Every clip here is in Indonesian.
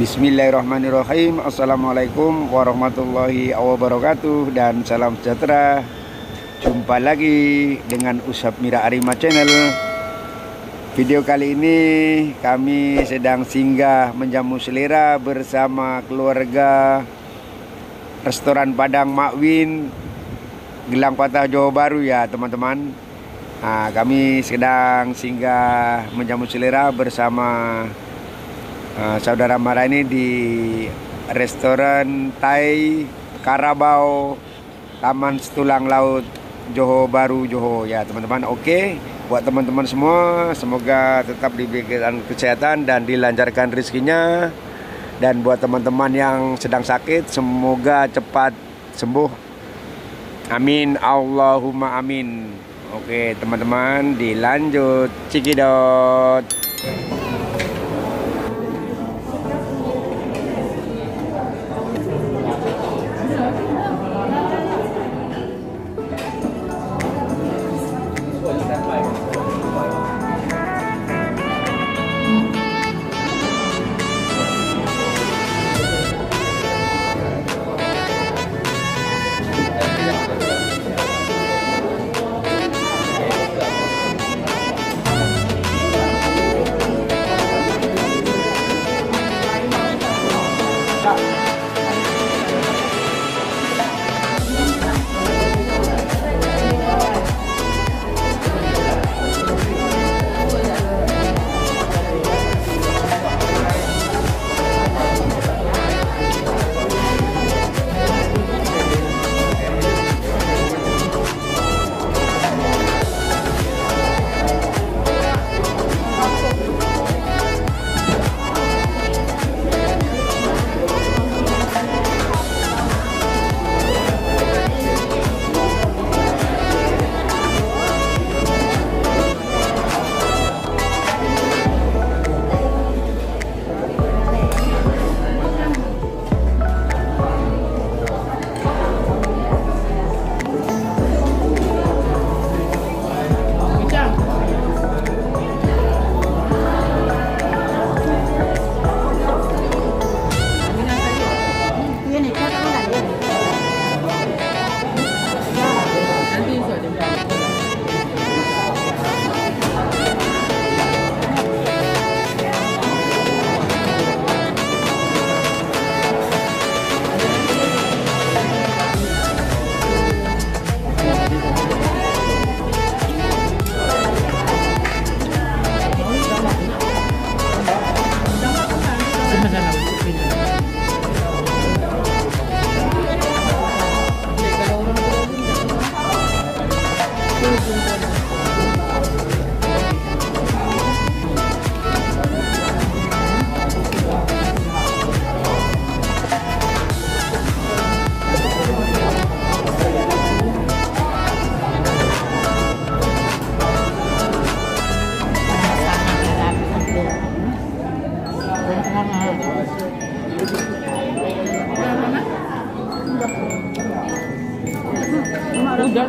Bismillahirrahmanirrahim. Assalamualaikum warahmatullahi wabarakatuh Dan salam sejahtera. Jumpa lagi dengan Usap Mira Arima Channel. Video kali ini kami sedang singgah menjamu selera bersama keluarga Restoran Padang Makwin Gelang Patah Jawa Baru ya teman-teman. Nah, Kami sedang singgah menjamu selera bersama uh, saudara Mara ini di restoran Thai Karabau Taman Setulang Laut Johor Baru Johor. Ya teman-teman oke. Buat teman-teman semua semoga tetap diberikan kesehatan dan dilancarkan rezekinya. Dan buat teman-teman yang sedang sakit semoga cepat sembuh amin. Allahumma amin. Oke teman-teman dilanjut. Cikidot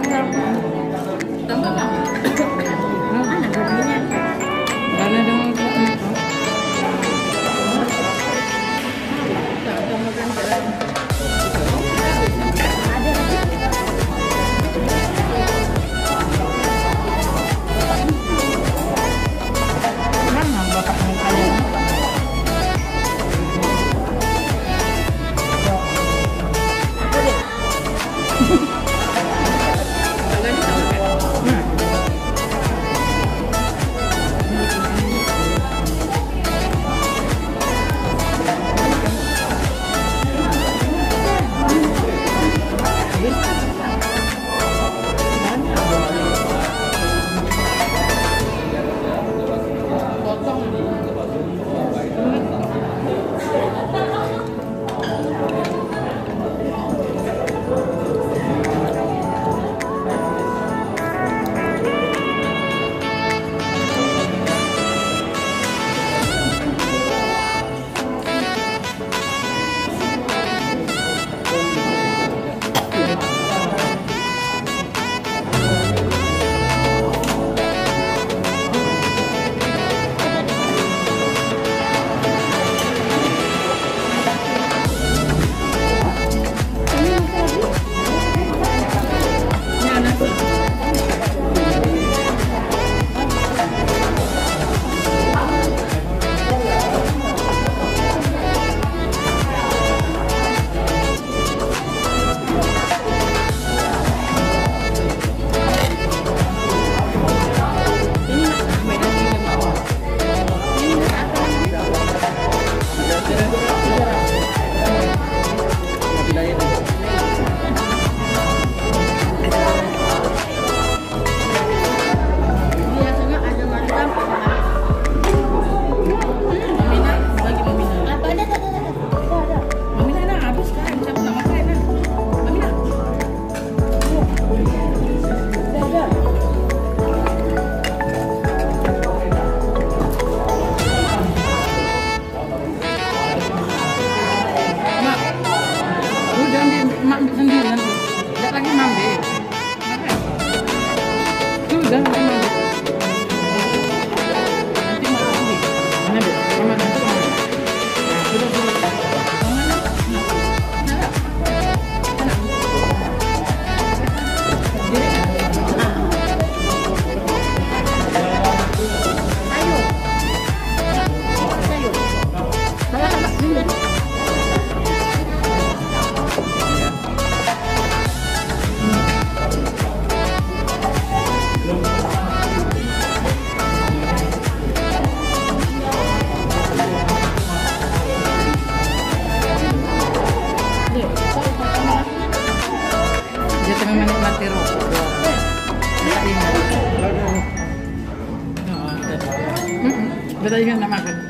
Welcome. membeli sendiri. Nanti, tidak lagi mandi nah, sudah pueda llegar a la.